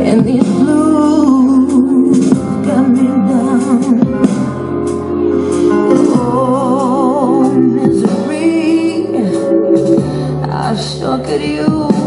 And these blues got me down. Misery I sure could use